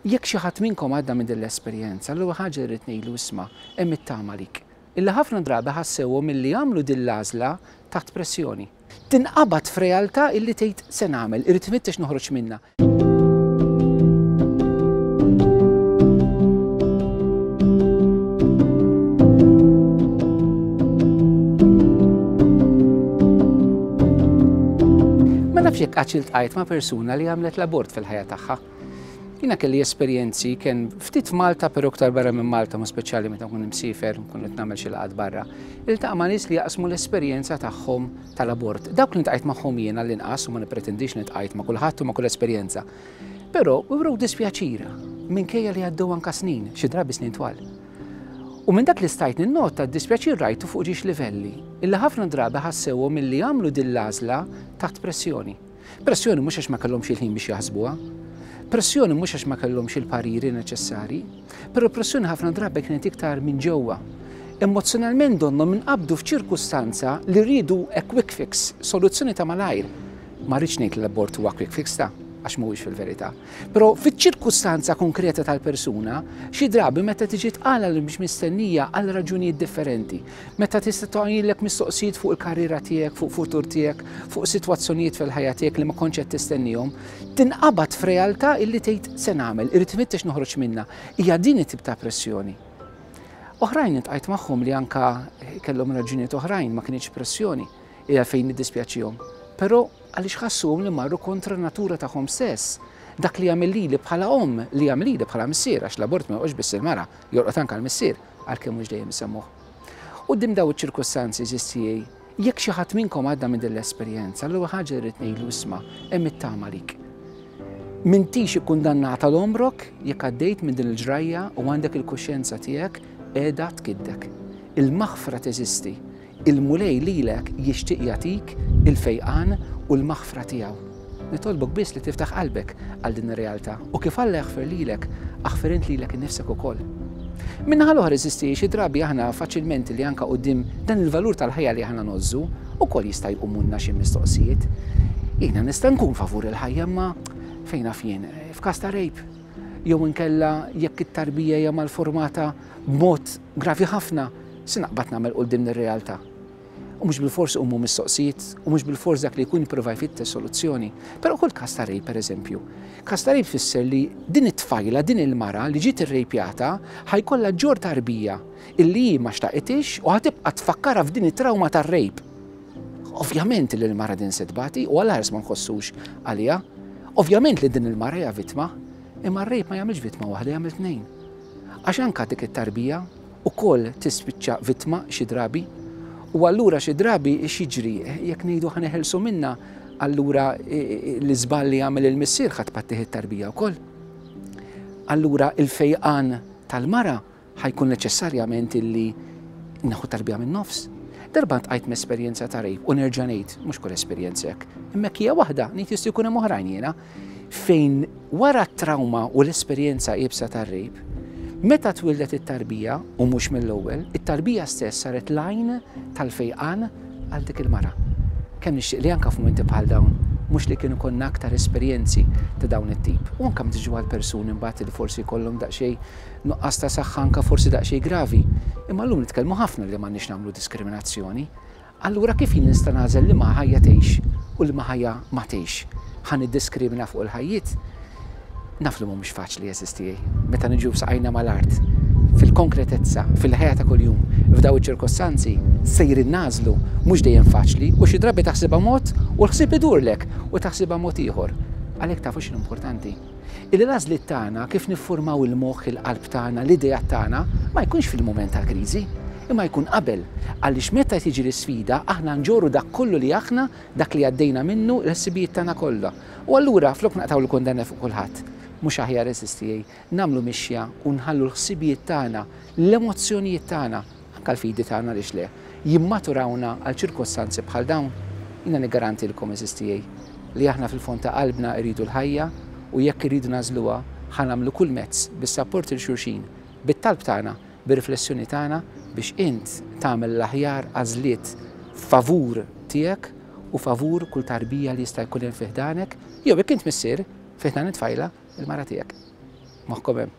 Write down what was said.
Jekk xi ħadd minnkom għadda minn din l-esperjenza, l-ewwel ħaġa li rrid ngħidlu isma', hemm it-tama għalik. Illa ħafna drabi ħassewhom milli għamlu din l-għażla taħt pressjoni. Tinqabad f'realtà illi tgħid, se nagħmel, irrid infittex noħroġ minnha. Ma nafx jekk qatx iltqajt ma' persuna li għamlet l-abort fil-ħajja tagħha. Jiena kelli esperjenzi kemm ftit f'Malta però iktar barra minn Malta, ma speċjali meta nkun imsifer, nkun qed nagħmel xi laqgħat barra. Iltaqa' ma' nies li jaqsmu l-esperjenza tagħhom tal-abort. Dawk li ntqajt magħhom jiena l-inqas u ma nippretendix li ntqajt ma' kulħadd u ma' kull esperjenza. Però wrew dispjaċir minkejja li għaddew anke snin, xi drabi snin twal. U minn dak li stajt ninnota d-dispjaċir rajtu fuq ġiex livelli, illi ħafna drabi ħassewhom illi għamlu din l-għażla taħt pressjoni. Pressjoni mhux għax ma kellhomx il-ħin biex jaħsbuha, pressjoni mhux għax ma kellhomx il-pariri neċessarji, però pressjoni ħafna drabi kienet iktar minn ġewwa. Emmozzjonalment donnhom inqabdu f'ċirkustanza li rridu a quick fix, soluzzjoni ta' malajr. Ma rridx ngħid li l-abort huwa quick fix ta' għax mhuwiex fil-verità. Però fiċ-ċirkustanza konkreta tal-persuna, xi drabi meta tiġi tqala li mhix mistennija għal raġunijiet differenti, Meta tista' tqajjillek mistoqsijiet fuq il-karriera tiegħek, fuq futur tiegħek, fuq sitwazzjonijiet fil-ħajja tiegħek li ma kontx qed tistennihom, tinqabad f'realtà illi tgħid se nagħmel, irrid infittex noħroġ minnha. Hija din it-tip ta' pressjoni. Oħrajn iltqajt magħhom li anke kellhom raġunijiet oħrajn, ma kinitx pressjoni, hi għalfejn niddispjaċihom, però għaliex ħassuhom li marru kontra n-natura tagħhom stess, dak li jagħmel lili bħala omm, li jagħmel lili bħala missier, għax l-abort ma jolqotx biss il-mara, jolqot anke l-missier. għalkemm mhux dejjem isemmuh. Quddiem dawn iċ-ċirkustanzi, għeżież tiegħi, jekk xi ħadd minnkom għadda minn din l-esperjenza, l-ewwel ħaġa li rrid ngħidlu isma', hemm it-tama għalik. M'intix ikkundannat għal għomrok jekk għaddejt minn din il-ġrajja u għandek il-kuxjenza tiegħek qiegħda tkiddek. Il-maħfra teżisti. Il-Mulej lilek jixtieq jagħtik il-fejqan u l-maħfra tiegħu. Nitolbok biss li tiftaħ qalbek għal din ir-realtà u kif Alla jaħfir lilek, aħfir int lilek innifsek ukoll. Min-naħa l-oħra eżisti, xi drabi aħna faċilment li anke quddiem dan il-valur tal-ħajja li aħna ngħożżu, ukoll jista' jqumulna xi mistoqsijiet. Jiena nista' nkun favur il-ħajja imma fejn naf jien, f'każ ta' rape? Jew inkella jekk it-tarbija hija malformata, B'mod gravi ħafna se naqbad nagħmel quddiem din ir-realtà. U mhux bilfors iqumu mistoqsijiet, u mhux bilfors dak li jkun jipprova jfittex soluzzjoni. Però kull każ ta' rejp, pereżempju, każ ta' rejp tfisser li din it-tfajla, din il-mara li ġiet irrejpjata ħajkollha ġġorr tarbija illi hi ma xtaqithiex u ħatibqa' tfakkarha f'din it-trawma tar-rejp. Ovvjament li l-mara din se tbati u għall-aħjar ma nħossux għaliha. Ovvjament li din il-mara hija vittma, imma r-rejp ma jagħmilx vittma waħda, jagħmel tnejn. Għax anke dik it-tarbija wkoll tispiċċa vittma xi drabi. U allura xi drabi x'jiġri? Jekk ngħidu ħa neħilsu minnha, allura l-iżball li għamel il-missier ħa tpattih it-tarbija wkoll. Allura il-fejqan tal-mara ħa jkun neċessarjament illi neħu tarbija min-nofs. Darba ntqajt m'esperjenza ta' rejp u nerġa' ngħid, mhux kull esperjenza hekk, imma hekk hija waħda, ngħid jista' jkun hemm oħrajn jiena, fejn wara t-trawma u l-esperjenza iebsa tar-rape, meta twieldet it-tarbija, u mhux mill-ewwel, it-tarbija stess saret l-għajn tal-fejqan għal dik il-mara. Kemm nixtieq li anke f'mumenti bħal dawn, mhux li kien ikollna aktar esperjenzi ta' dawn it-tip. U anke meta niġu għall-persuni mbagħad li forsi jkollhom daqsxejn nuqqas ta' saħħa anke forsi daqsxejn gravi. Imma llum nitkellmu ħafna li m'għandniex nagħmlu diskriminazzjoni. Allura kif jien nista' nagħżel liema ħajja tgħix u liema ħajja ma tgħix? Ħa niddiskrimina fuq il-ħajjiet? Naf li mhumiex faċli, għeżież tiegħi, meta niġu b'saqajna mal-art, fil-konkretezza, fil-ħajja ta' kuljum, f'daw iċ-ċirkostanzi, sejrin nagħżlu, mhux dejjem faċli, u xi drabi taħsibha mod u l-ħsieb idurlek u taħsibha mod ieħor. Għalhekk tafu x'inhu importanti? Il-għażliet tagħna, kif niffurmaw il-moħħ, il-qalb tagħna, l-ideat tagħna, ma jkunx fil-mument tal-kriżi, imma jkun qabel, għaliex meta tiġi l-isfida, aħna nġorru dak kollu li aħna, dak li għaddejna minnu, il-ħsibijiet tagħna kollha. U allura, flok naqtgħu l-kundanna fuq kulħadd, mhux aħjar, għeżież tiegħi, nagħmlu mixja u nħallu l-ħsibijiet tagħna, l-emozzjonijiet tagħna, Anke l-fidi tagħna, għaliex le, jimmaturawna għal ċirkostanzi bħal dawn. Jiena niggarantilkom, għeżież tiegħi, li aħna fil-fond ta' qalbna rridu l-ħajja u jekk irridu nagħżluha, ħa nagħmlu kull mezz, bis-sapport 'il xulxin, bit-talb tagħna, bir-riflessjoni tagħna, biex int tagħmel l-aħjar għażliet favur tiegħek u favur kull tarbija li jista' jkun hemm fi ħdanek, jew jekk int missier, fi ħdan it-tfajla, il-mara tiegħek. Moħħkom hemm.